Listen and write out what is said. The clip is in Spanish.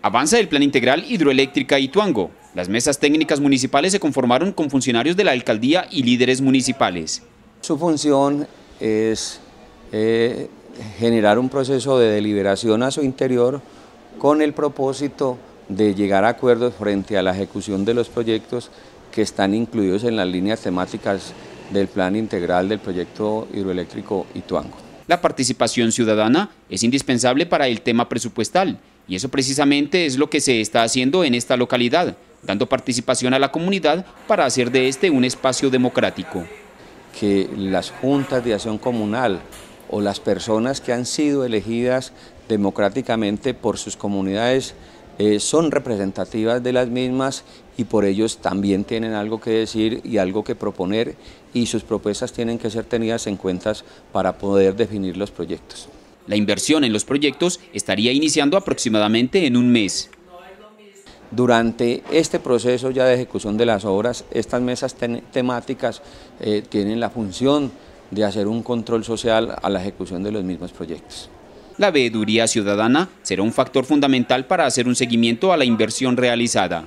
Avanza el Plan Integral Hidroeléctrica Ituango. Las mesas técnicas municipales se conformaron con funcionarios de la alcaldía y líderes municipales. Su función es eh, generar un proceso de deliberación a su interior con el propósito de llegar a acuerdos frente a la ejecución de los proyectos que están incluidos en las líneas temáticas del Plan Integral del Proyecto Hidroeléctrico Ituango. La participación ciudadana es indispensable para el tema presupuestal y eso precisamente es lo que se está haciendo en esta localidad, dando participación a la comunidad para hacer de este un espacio democrático. Que las juntas de acción comunal o las personas que han sido elegidas democráticamente por sus comunidades eh, son representativas de las mismas y por ellos también tienen algo que decir y algo que proponer y sus propuestas tienen que ser tenidas en cuenta para poder definir los proyectos. La inversión en los proyectos estaría iniciando aproximadamente en un mes. Durante este proceso ya de ejecución de las obras, estas mesas temáticas eh, tienen la función de hacer un control social a la ejecución de los mismos proyectos. La veeduría ciudadana será un factor fundamental para hacer un seguimiento a la inversión realizada.